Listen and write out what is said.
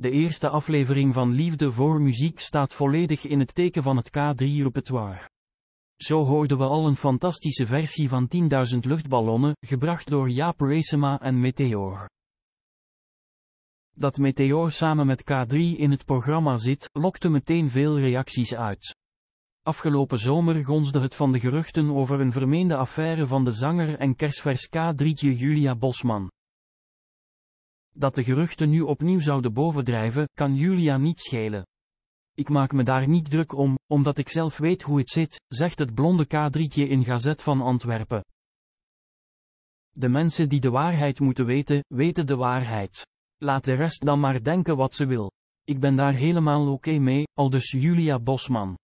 De eerste aflevering van Liefde voor Muziek staat volledig in het teken van het K3-repertoire. Zo hoorden we al een fantastische versie van 10.000 luchtballonnen, gebracht door Jaap Reesema en Meteor. Dat Meteor samen met K3 in het programma zit, lokte meteen veel reacties uit. Afgelopen zomer gonsde het van de geruchten over een vermeende affaire van de zanger en kerstvers K3'tje Julia Bosman. Dat de geruchten nu opnieuw zouden bovendrijven, kan Julia niet schelen. Ik maak me daar niet druk om, omdat ik zelf weet hoe het zit, zegt het blonde K3'tje in Gazet van Antwerpen. De mensen die de waarheid moeten weten, weten de waarheid. Laat de rest dan maar denken wat ze wil. Ik ben daar helemaal oké mee, aldus Julia Bosman.